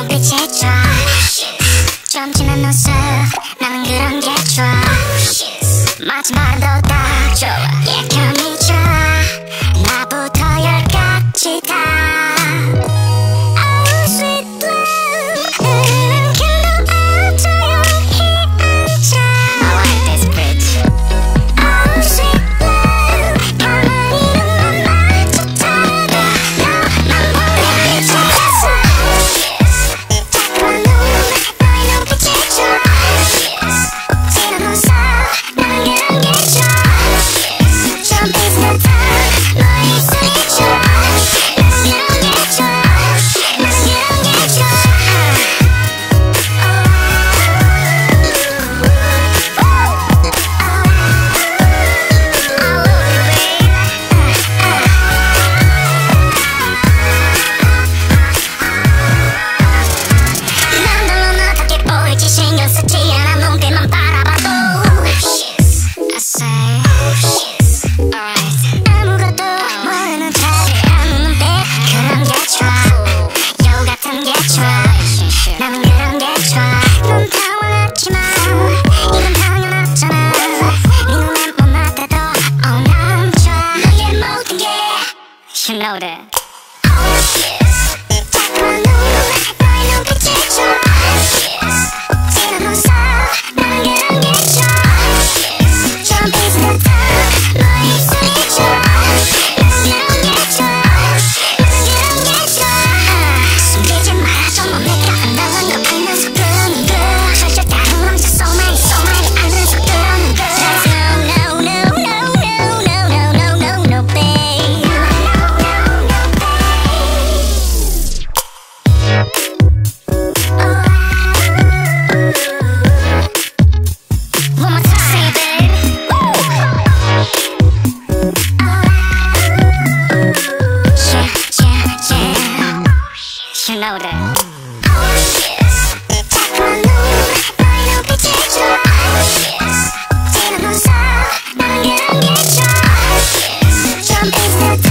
속에 지쳐. 좀 지난 모습 나는 그런 게 좋아. 마지막은 더딱 좋아. Oh shit, my. Oh shit, I'm gonna get you. Oh shit, jump is the